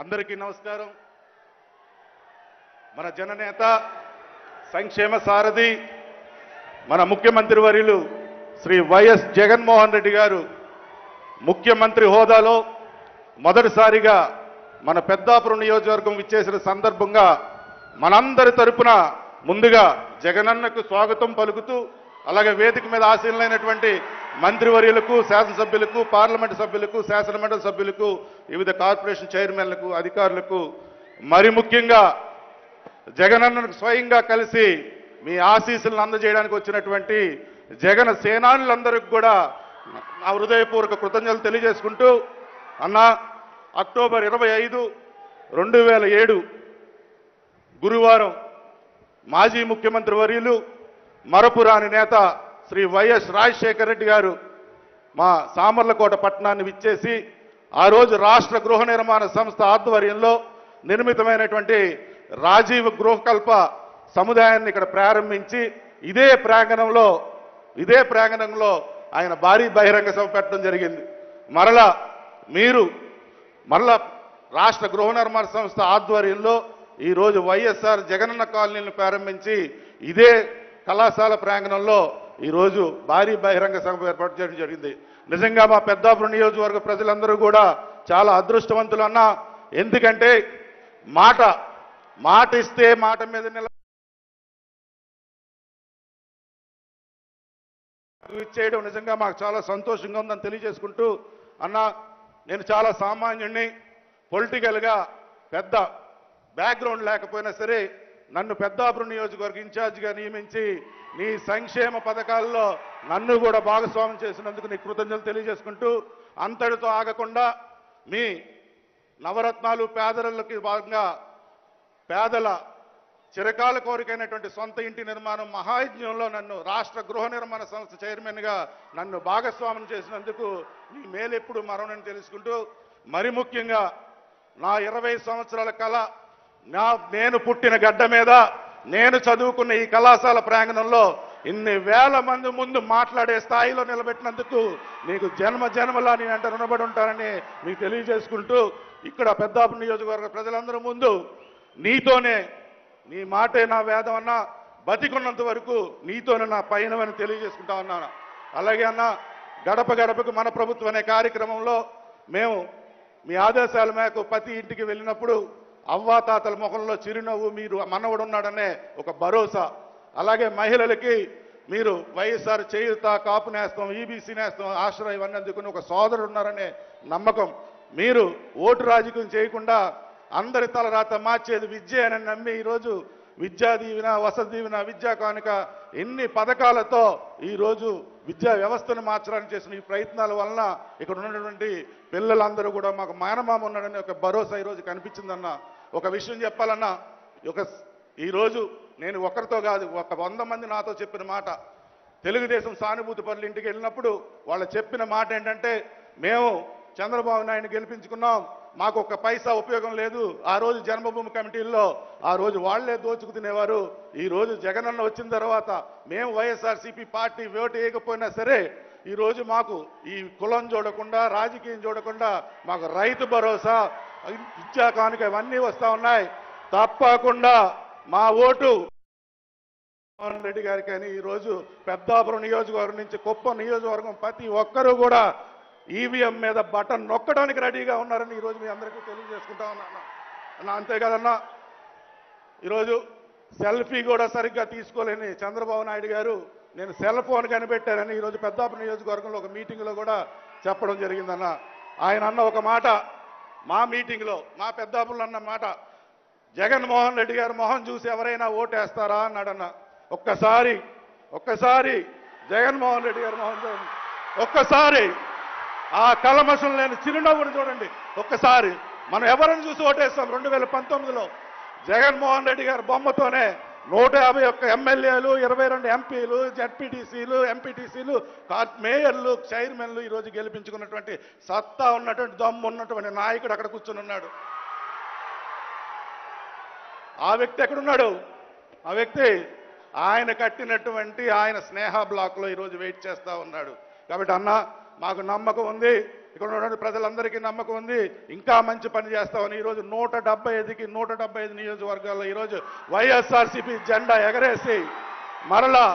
అందరికీ నమస్కారం. మన జననేత సంక్షేమ సారథి మన ముఖ్యమంత్రి వర్యులు శ్రీ వైఎస్ జగన్మోహన్ రెడ్డి గారు ముఖ్యమంత్రి హోదాలో మొదటిసారిగా మన పెద్దాపురం నియోజకవర్గం ఇచ్చేసిన సందర్భంగా మనందరి తరపున ముందుగా జగనన్నకు స్వాగతం పలుకుతూ అలాగే వేదిక మీద ఆశీనులైనటువంటి మంత్రివర్యులకు శాసనసభ్యులకు పార్లమెంటు సభ్యులకు శాసనమండలి సభ్యులకు వివిధ కార్పొరేషన్ చైర్మన్లకు అధికారులకు మరి ముఖ్యంగా జగనన్నను స్వయంగా కలిసి మీ ఆశీస్సులను అందజేయడానికి వచ్చినటువంటి జగన్ సేనానులందరికీ కూడా నా హృదయపూర్వక కృతజ్ఞతలు తెలియజేసుకుంటూ అన్న అక్టోబర్ ఇరవై ఐదు రెండు వేల ఏడు గురువారం మాజీ ముఖ్యమంత్రి వర్యులు మరపురాని నేత శ్రీ వైఎస్ రాజశేఖర రెడ్డి గారు మా సామర్లకోట పట్టణాన్ని విచ్చేసి ఆ రోజు రాష్ట్ర గృహ నిర్మాణ సంస్థ ఆధ్వర్యంలో నిర్మితమైనటువంటి రాజీవ్ గృహకల్ప సముదాయాన్ని ఇక్కడ ప్రారంభించి ఇదే ప్రాంగణంలో ఇదే ప్రాంగణంలో ఆయన భారీ బహిరంగ సభ పెట్టడం జరిగింది. మరలా మీరు మరలా రాష్ట్ర గృహ నిర్మాణ సంస్థ ఆధ్వర్యంలో ఈరోజు వైఎస్ఆర్ జగనన్న కాలనీలను ప్రారంభించి ఇదే కళాశాల ప్రాంగణంలో ఈరోజు భారీ బహిరంగ సభ ఏర్పాటు చేయడం జరిగింది. నిజంగా మా పెద్దాపురం నియోజకవర్గ ప్రజలందరూ కూడా చాలా అదృష్టవంతులు అన్నా ఎందుకంటే మాట మాట ఇస్తే మాట మీద నిల ఇచ్చేయడం నిజంగా మాకు చాలా సంతోషంగా ఉందని తెలియజేసుకుంటూ అన్న నేను చాలా సామాన్యుడిని పొలిటికల్గా పెద్ద బ్యాక్గ్రౌండ్ లేకపోయినా సరే నన్ను పెద్దాపురం నియోజకవర్గ ఇన్ఛార్జిగా నియమించి నీ సంక్షేమ పథకాల్లో నన్ను కూడా భాగస్వామ్యం చేసినందుకు నీ కృతజ్ఞతలు తెలియజేసుకుంటూ అంతటితో ఆగకుండా మీ నవరత్నాలు పేదలకి భాగంగా పేదల చిరకాల కోరికైనటువంటి సొంత ఇంటి నిర్మాణం మహాయజ్ఞంలో నన్ను రాష్ట్ర గృహ నిర్మాణ సంస్థ చైర్మన్గా నన్ను భాగస్వామ్యం చేసినందుకు నీ మేలెప్పుడు మరణని తెలుసుకుంటూ మరి ముఖ్యంగా నా ఇరవై సంవత్సరాల కళ నా నేను పుట్టిన గడ్డ మీద నేను చదువుకున్న ఈ కళాశాల ప్రాంగణంలో ఇన్ని వేల మంది ముందు మాట్లాడే స్థాయిలో నిలబెట్టినందుకు నీకు జన్మ జన్మలా నేను అంటే రుణపడి ఉంటానని మీకు తెలియజేసుకుంటూ ఇక్కడ పెద్దాపు నియోజకవర్గ ప్రజలందరూ ముందు నీతోనే నీ మాటే నా వేదం అన్న బతికున్నంత వరకు నీతోనే నా పయనమని తెలియజేసుకుంటా ఉన్నాను. అలాగే అన్న గడప గడపకు మన ప్రభుత్వం అనే కార్యక్రమంలో మేము మీ ఆదేశాల మేరకు ప్రతి ఇంటికి వెళ్ళినప్పుడు అవ్వాతాతల ముఖంలో చిరునవ్వు మీరు మనవడు ఉన్నాడనే ఒక భరోసా. అలాగే మహిళలకి మీరు వైఎస్ఆర్ చేయుత కాపు నేస్తాం ఈబీసీ నేస్తాం ఆశ్రయం ఇవన్నీ అందుకుని ఒక సోదరుడు ఉన్నారనే నమ్మకం. మీరు ఓటు రాజకీయం చేయకుండా అందరి తలరాత మార్చేది విద్య అని నమ్మి ఈరోజు విద్యా దీవెన వసతి దీవెన విద్యా కానుక ఎన్ని పథకాలతో ఈరోజు విద్యా వ్యవస్థను మార్చడానికి చేసిన ఈ ప్రయత్నాల వలన ఇక్కడ ఉన్నటువంటి పిల్లలందరూ కూడా మాకు మానమామ ఉన్నాడని ఒక భరోసా ఈరోజు కనిపించిందన్న ఒక విషయం చెప్పాలన్నా ఒక ఈరోజు నేను ఒకరితో కాదు ఒక వంద మంది నాతో చెప్పిన మాట. తెలుగుదేశం సానుభూతి పనులు ఇంటికి వెళ్ళినప్పుడు వాళ్ళు చెప్పిన మాట ఏంటంటే మేము చంద్రబాబు నాయుడు గెలిపించుకున్నాం మాకు ఒక పైసా ఉపయోగం లేదు ఆ రోజు జన్మభూమి కమిటీల్లో ఆ రోజు వాళ్ళే దోచుకు తినేవారు ఈ రోజు జగనన్న వచ్చిన తర్వాత మేము వైఎస్ఆర్సీపీ పార్టీ ఓటు వేయకపోయినా సరే ఈరోజు మాకు ఈ కులం చూడకుండా రాజకీయం చూడకుండా మాకు రైతు భరోసా విద్యా కానుక ఇవన్నీ వస్తూ ఉన్నాయి. తప్పకుండా మా ఓటు జగన్మోహన్ రెడ్డి గారికి అని ఈరోజు పెద్దాపురం నియోజకవర్గం నుంచి కుప్పం నియోజకవర్గం ప్రతి ఒక్కరూ కూడా ఈవీఎం మీద బటన్ నొక్కడానికి రెడీగా ఉన్నారని ఈరోజు మీ అందరికీ తెలియజేసుకుంటా ఉన్నాను అన్న అంతే కదన్నా ఈరోజు సెల్ఫీ కూడా సరిగ్గా తీసుకోలేని చంద్రబాబు నాయుడు గారు నేను సెల్ ఫోన్ కనిపెట్టానని ఈరోజు పెద్దాపురం నియోజకవర్గంలో ఒక మీటింగ్లో కూడా చెప్పడం జరిగిందన్న. ఆయన అన్న ఒక మాట మా మీటింగ్లో మా పెద్దాపురంలో అన్న మాట జగన్మోహన్ రెడ్డి గారు మొహం చూసి ఎవరైనా ఓటేస్తారా అన్నాడన్న. ఒక్కసారి ఒక్కసారి జగన్మోహన్ రెడ్డి గారు మొహం చూడండి. ఒక్కసారి ఆ కలమసం లేని చిరునవ్వుని చూడండి. ఒక్కసారి మనం ఎవరిని చూసి ఓటేస్తాం? రెండు వేల పంతొమ్మిదిలో జగన్మోహన్ రెడ్డి గారి బొమ్మతోనే నూట యాభై ఒక్క ఎమ్మెల్యేలు ఇరవై రెండు ఎంపీలు జడ్పీటీసీలు ఎంపీటీసీలు మేయర్లు చైర్మన్లు ఈరోజు గెలిపించుకున్నటువంటి సత్తా ఉన్నటువంటి దమ్ము ఉన్నటువంటి నాయకుడు అక్కడ కూర్చుని ఉన్నాడు. ఆ వ్యక్తి ఎక్కడున్నాడు? ఆ వ్యక్తి ఆయన కట్టినటువంటి ఆయన స్నేహ బ్లాక్లో ఈరోజు వెయిట్ చేస్తూ ఉన్నాడు. కాబట్టి అన్న మాకు నమ్మకం ఉంది. ఇక్కడ ఉన్నటువంటి ప్రజలందరికీ నమ్మకం ఉంది. ఇంకా మంచి పని చేస్తామని ఈరోజు నూట డెబ్బై ఐదుకి నూట డెబ్బై ఐదు నియోజకవర్గాల్లో ఈరోజు వైఎస్ఆర్సీపీ జెండా ఎగరేసి మరలా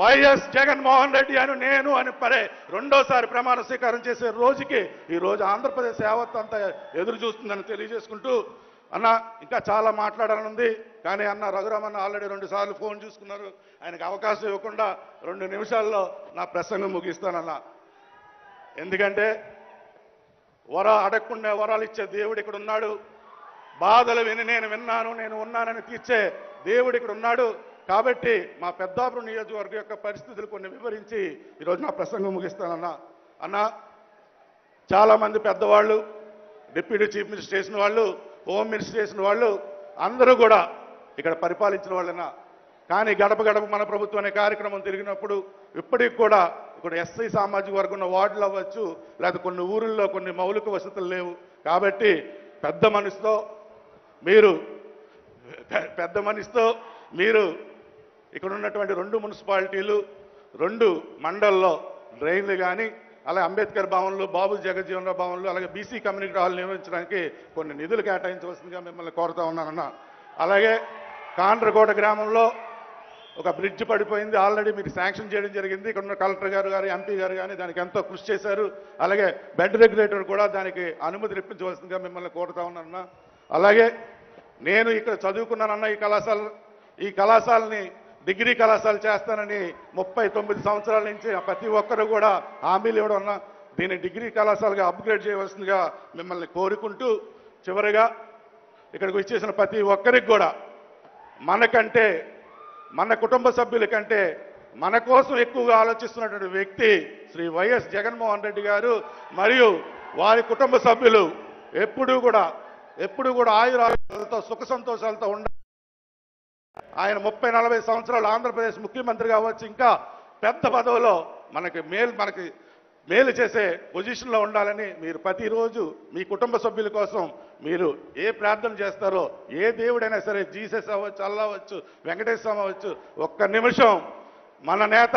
వైఎస్ జగన్మోహన్ రెడ్డి అని నేను అని పరే రెండోసారి ప్రమాణ స్వీకారం చేసే రోజుకి ఈరోజు ఆంధ్రప్రదేశ్ యావత్ అంతా ఎదురు చూస్తుందని తెలియజేసుకుంటూ అన్న ఇంకా చాలా మాట్లాడాలనుంది కానీ అన్న రఘురామన్న ఆల్రెడీ రెండు సార్లు ఫోన్ చూసుకున్నారు. ఆయనకు అవకాశం ఇవ్వకుండా రెండు నిమిషాల్లో నా ప్రసంగం ముగిస్తానన్న. ఎందుకంటే వర అడగకుండా వరాలు ఇచ్చే దేవుడు ఇక్కడ ఉన్నాడు. బాధలు విని నేను విన్నాను నేను ఉన్నానని తీర్చే దేవుడు ఇక్కడ ఉన్నాడు. కాబట్టి మా పెద్దాపురం నియోజకవర్గం యొక్క పరిస్థితులు కొన్ని వివరించి ఈరోజు నా ప్రసంగం ముగిస్తానన్న. అన్న చాలామంది పెద్దవాళ్ళు డిప్యూటీ చీఫ్ మినిస్టర్ చేసిన వాళ్ళు హోమ్ మినిస్టర్ చేసిన వాళ్ళు అందరూ కూడా ఇక్కడ పరిపాలించిన వాళ్ళన కానీ గడప గడప మన ప్రభుత్వం అనే కార్యక్రమం తిరిగినప్పుడు ఇప్పటికి కూడా ఇక్కడ ఎస్సీ సామాజిక వర్గం ఉన్న వార్డులు అవ్వచ్చు లేదా కొన్ని ఊరుల్లో కొన్ని మౌలిక వసతులు లేవు. కాబట్టి పెద్ద మనసుతో మీరు పెద్ద మనిషితో మీరు ఇక్కడ ఉన్నటువంటి రెండు మున్సిపాలిటీలు రెండు మండల్లో డ్రైన్లు కానీ అలాగే అంబేద్కర్ భవన్లు బాబు జగజ్జీవనరావు భవన్లు అలాగే బీసీ కమ్యూనిటీ హాల్ నిర్వహించడానికి కొన్ని నిధులు కేటాయించవలసిందిగా మిమ్మల్ని కోరుతా ఉన్నానన్నా. అలాగే కాండ్రకోట గ్రామంలో ఒక బ్రిడ్జ్ పడిపోయింది. ఆల్రెడీ మీరు శాంక్షన్ చేయడం జరిగింది. ఇక్కడ ఉన్న కలెక్టర్ గారు గారు ఎంపీ గారు కానీ దానికి ఎంతో కృషి చేశారు. అలాగే బెడ్ రెగ్యులేటర్ కూడా దానికి అనుమతి ఇప్పించవలసిందిగా మిమ్మల్ని కోరుతా ఉన్నానన్న. అలాగే నేను ఇక్కడ చదువుకున్నానన్న ఈ కళాశాల ఈ కళాశాలని డిగ్రీ కళాశాల చేస్తానని ముప్పై తొమ్మిది సంవత్సరాల నుంచి ప్రతి ఒక్కరు కూడా హామీలు ఇవ్వడం అన్న. దీన్ని డిగ్రీ కళాశాలగా అప్గ్రేడ్ చేయవలసిందిగా మిమ్మల్ని కోరుకుంటూ చివరిగా ఇక్కడికి వచ్చేసిన ప్రతి ఒక్కరికి కూడా మనకంటే మన కుటుంబ సభ్యుల కంటే మన కోసం ఎక్కువగా ఆలోచిస్తున్నటువంటి వ్యక్తి శ్రీ వైఎస్ జగన్మోహన్ రెడ్డి గారు మరియు వారి కుటుంబ సభ్యులు ఎప్పుడూ కూడా ఎప్పుడూ కూడా ఆయురాలతో సుఖ సంతోషాలతో ఉండ ఆయన ముప్పై నలభై సంవత్సరాలు ఆంధ్రప్రదేశ్ ముఖ్యమంత్రిగా వచ్చి ఇంకా పెద్ద పదవిలో మనకి మేలు మనకి మేలు చేసే పొజిషన్లో ఉండాలని మీరు ప్రతిరోజు మీ కుటుంబ సభ్యుల కోసం మీరు ఏ ప్రార్థన చేస్తారో ఏ దేవుడైనా సరే జీసస్ అవ్వచ్చు అల్లా అవ్వచ్చు వెంకటేశ్వర అవ్వచ్చు ఒక్క నిమిషం మన నేత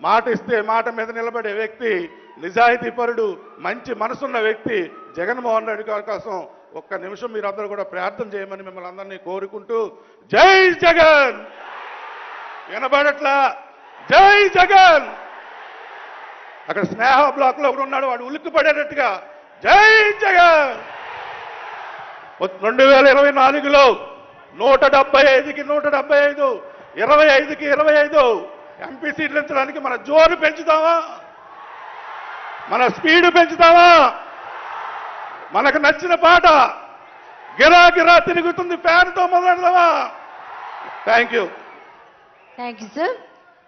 మాట ఇస్తే మాట మీద నిలబడే వ్యక్తి నిజాయితీపరుడు మంచి మనసున్న వ్యక్తి జగన్మోహన్ రెడ్డి గారి కోసం ఒక్క నిమిషం మీరందరూ కూడా ప్రార్థన చేయమని మిమ్మల్ని అందరినీ కోరుకుంటూ జై జగన్! వినబడట్లా? జై జగన్! అక్కడ స్నేహ బ్లాక్లో ఒకడు ఉన్నాడు. వాడు ఉలిక్కి పడేటట్టుగా జై జగన్! రెండు వేల ఇరవై నాలుగులో నూట డెబ్బై ఐదుకి నూట డెబ్బై ఐదు ఇరవై ఐదుకి ఇరవై ఐదు ఎంపీ సీట్లు ఇచ్చడానికి మన జోరు పెంచుతామా మన స్పీడ్ పెంచుతామా మనకు నచ్చిన పాట గిరా గిరా తిరుగుతుంది ఫ్యాన్తో మొదలెడదామా? Thank you. Thank you sir.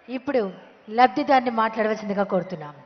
ఇప్పుడు లబ్ధిదారిని మాట్లాడవలసిందిగా కోరుతున్నాము.